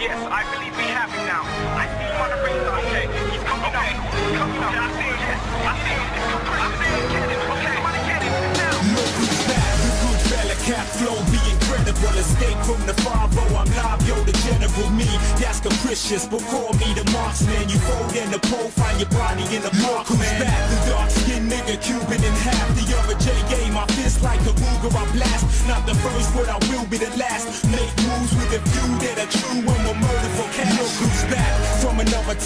Yes, I believe we have him now. I see him on the radar. Okay, he's coming okay. up. He's coming up. I see him. Yes, I see him. I see him. Get him. Okay, somebody get him now. Look who's back, the good fella cat flow be incredible Escape from the 5 I'm live, yo, the general me That's capricious, but call me the marksman You fold in the pole, find your body in the Look who's back, the dark be the last. Make moves with a few that are true And will murder for cash. Look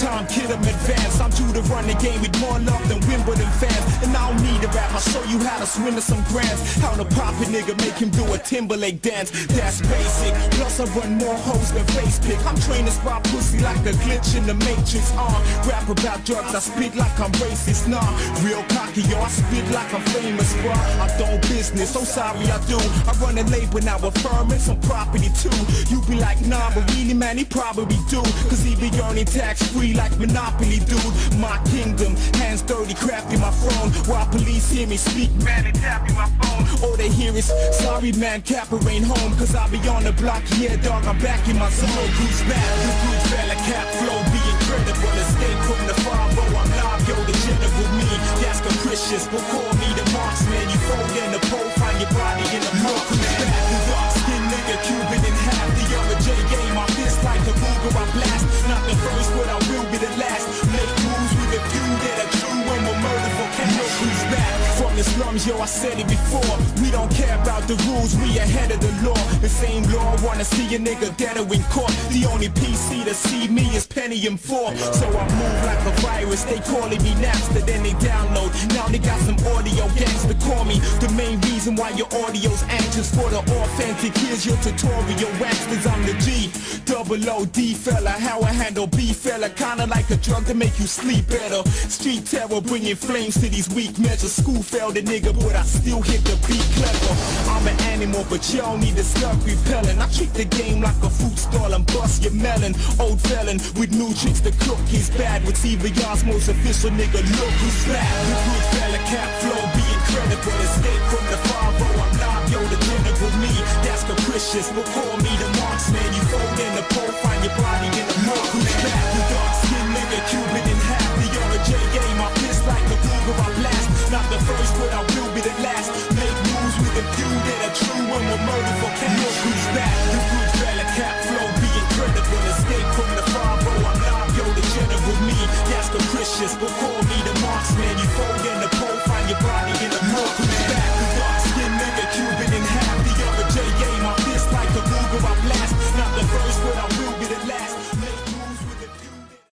time, kid I'm advanced I'm due to run the game with more love than Wimbledon fans. And I don't need a rap, I'll show you how to swindle some grants. How to pop a nigga, make him do a Timberlake dance. That's basic, plus I run more hoes than face pick I'm trained to spot pussy like a glitch in the matrix. Uh, Rap about drugs, I spit like I'm racist. Nah, real cocky, yo, I spit like I'm famous Bruh, I don't business, so sorry I do. I run a label now, affirming some property too. You be like, nah, but really man, he probably do. Cause he be earning tax free like Monopoly dude. My kingdom, hands dirty, crafty my phone While police hear me speak, man, they tapping my phone. All they hear is, sorry man, Capper ain't home. Cause I be on the block, yeah dog, I'm back in my zone. Who's back? The good fella? Cap flow be incredible. Escape from the 5 I'm live, yo, the general me That's capricious, but slums, yo, I said it before. We don't care about the rules, we ahead of the law same law, wanna see a nigga deader in court. The only PC to see me is Pentium 4 So I move like a virus, they calling me Napster Then they download, now they got some audio gangs to call me. The main reason why your audio's anxious For the authentic, here's your tutorial wax Cause I'm the G, double O D fella How I handle B fella, kinda like a drug to make you sleep better. Street terror bringing flames to these weak measures. School failed a nigga, but I still hit the beat clever. I'm an animal, but you don't need to start repelling. I treat the game like a fruit stall and bust your melon. Old felon with new tricks to cook. He's bad with y'all's most official nigga Look who's back. The good fella cap flow be incredible. Escape from the 5 I'm live, yo, the general me. That's capricious, but call me the marksman You fold in the pole, find your body in the park Who's back? The dark skin nigga, Cuban in half The other J game, my fist like a Ruger I blast. Not the first, but I will be the last. Make moves with a few that are true. And will murder for cash just before